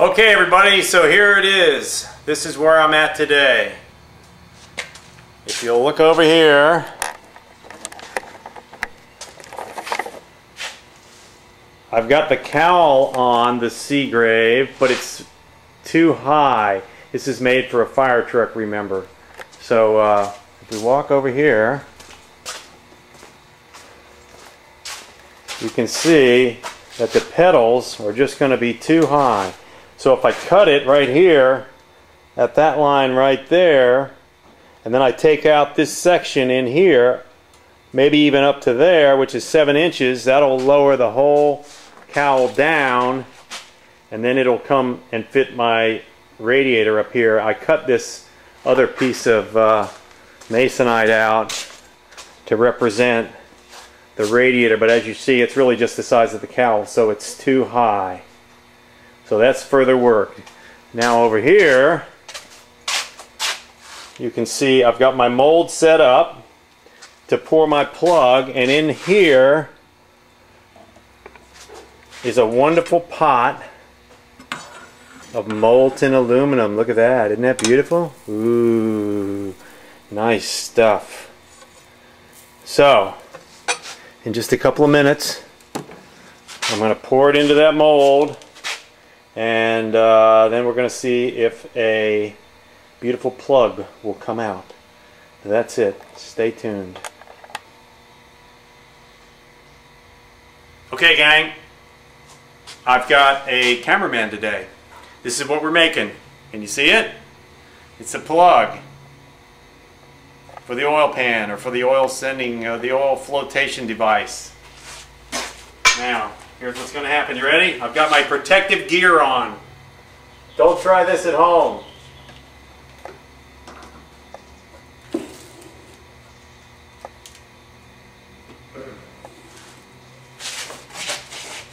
Okay everybody, so here it is. This is where I'm at today. If you'll look over here, I've got the cowl on the Seagrave, but it's too high. This is made for a fire truck, remember. So uh, if we walk over here, you can see that the pedals are just going to be too high. So if I cut it right here at that line right there, and then I take out this section in here, maybe even up to there, which is seven inches, that'll lower the whole cowl down, and then it'll come and fit my radiator up here. I cut this other piece of uh, masonite out to represent the radiator, but as you see, it's really just the size of the cowl, so it's too high. So that's further work. Now over here, you can see I've got my mold set up to pour my plug, and in here is a wonderful pot of molten aluminum. Look at that. Isn't that beautiful? Ooh, nice stuff. So, in just a couple of minutes, I'm going to pour it into that mold and uh, then we're going to see if a beautiful plug will come out. That's it. Stay tuned. Okay gang, I've got a cameraman today. This is what we're making. Can you see it? It's a plug for the oil pan or for the oil sending, uh, the oil flotation device. Now, here's what's going to happen. You ready? I've got my protective gear on. Don't try this at home.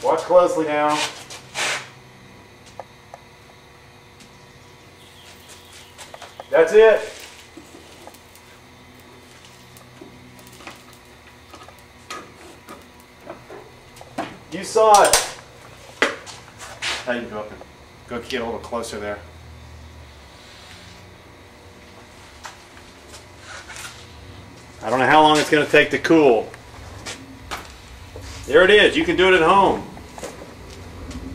Watch closely now. That's it. You saw it. Now you can go up and go get a little closer there. I don't know how long it's going to take to cool. There it is. You can do it at home.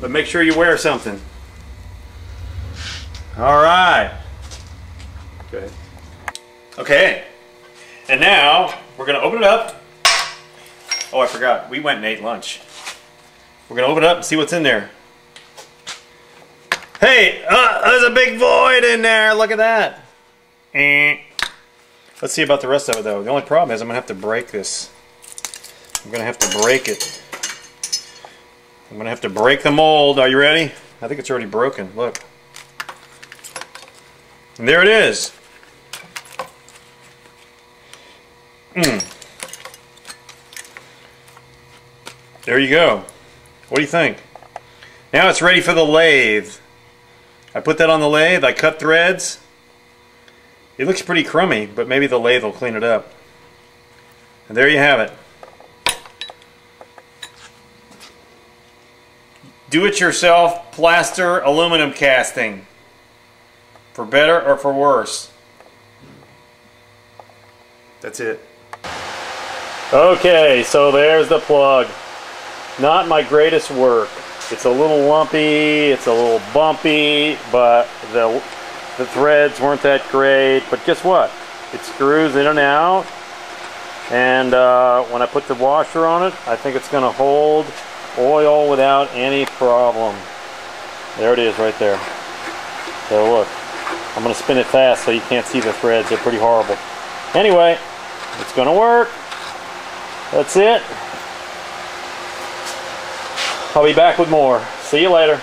But make sure you wear something. All right. Good. Okay. And now we're going to open it up. Oh, I forgot. We went and ate lunch. We're going to open it up and see what's in there. Hey, uh, there's a big void in there. Look at that. Eh. Let's see about the rest of it, though. The only problem is I'm going to have to break this. I'm going to have to break it. I'm going to have to break the mold. Are you ready? I think it's already broken. Look. And there it is. Mm. There you go. What do you think? Now it's ready for the lathe. I put that on the lathe, I cut threads. It looks pretty crummy, but maybe the lathe will clean it up. And there you have it. Do-it-yourself plaster aluminum casting. For better or for worse. That's it. Okay, so there's the plug. Not my greatest work. It's a little lumpy, it's a little bumpy, but the, the threads weren't that great. But guess what? It screws in and out. And uh, when I put the washer on it, I think it's going to hold oil without any problem. There it is right there. So look, I'm going to spin it fast so you can't see the threads. They're pretty horrible. Anyway, it's going to work. That's it. I'll be back with more. See you later.